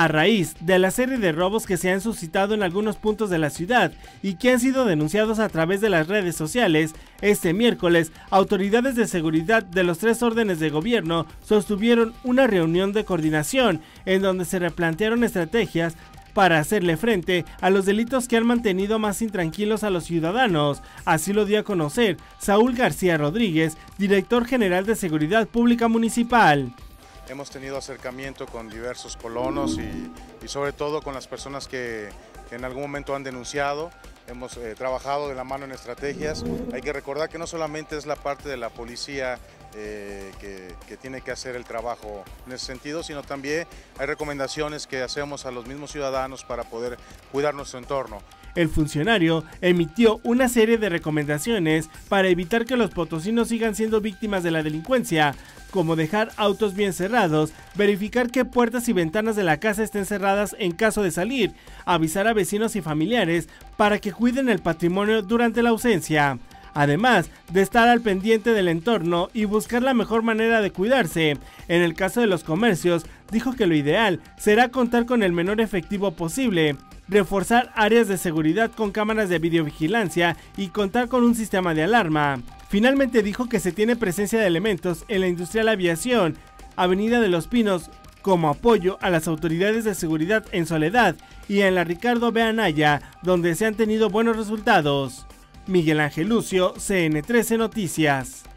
A raíz de la serie de robos que se han suscitado en algunos puntos de la ciudad y que han sido denunciados a través de las redes sociales, este miércoles, autoridades de seguridad de los tres órdenes de gobierno sostuvieron una reunión de coordinación en donde se replantearon estrategias para hacerle frente a los delitos que han mantenido más intranquilos a los ciudadanos. Así lo dio a conocer Saúl García Rodríguez, director general de Seguridad Pública Municipal. Hemos tenido acercamiento con diversos colonos y, sobre todo con las personas que, en algún momento han denunciado. Hemos eh, trabajado de la mano en estrategias. Hay que recordar que no solamente es la parte de la policía eh, que, que, tiene que hacer el trabajo en ese sentido, sino también hay recomendaciones que hacemos a los mismos ciudadanos para poder cuidar nuestro entorno. El funcionario emitió una serie de recomendaciones para evitar que los potosinos sigan siendo víctimas de la delincuencia, como dejar autos bien cerrados, verificar que puertas y ventanas de la casa estén cerradas en caso de salir, avisar a vecinos y familiares para que cuiden el patrimonio durante la ausencia. Además de estar al pendiente del entorno y buscar la mejor manera de cuidarse. En el caso de los comercios, dijo que lo ideal será contar con el menor efectivo posible, reforzar áreas de seguridad con cámaras de videovigilancia y contar con un sistema de alarma. Finalmente dijo que se tiene presencia de elementos en la industrial aviación, Avenida de los Pinos, como apoyo a las autoridades de seguridad en Soledad y en la Ricardo B. Anaya, donde se han tenido buenos resultados. Miguel Ángel Lucio, CN13 Noticias.